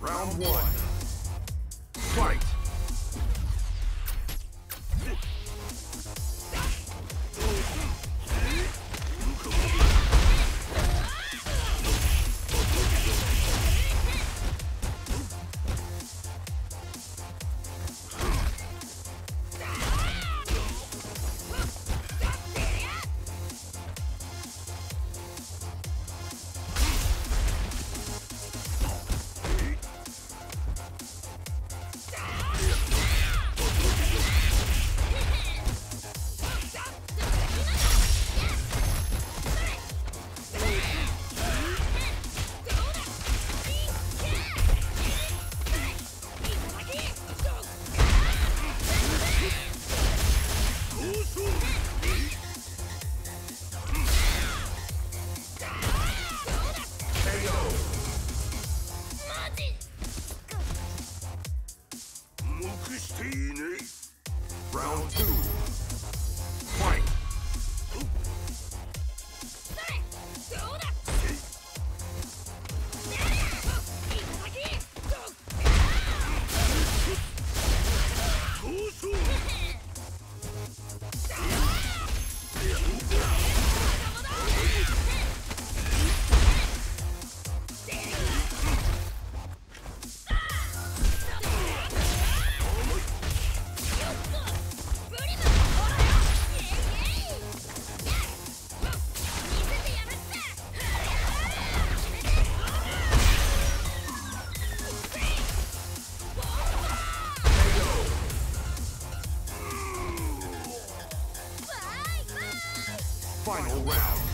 Round one. Fight! Round two. Final round.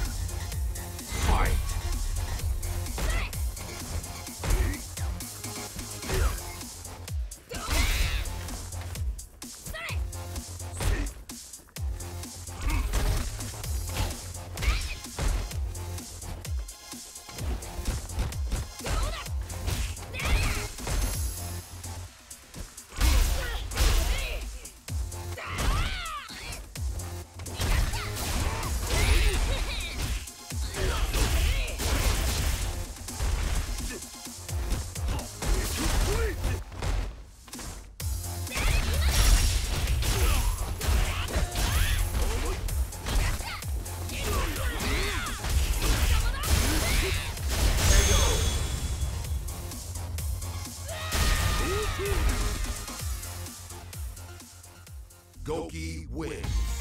Goki wins.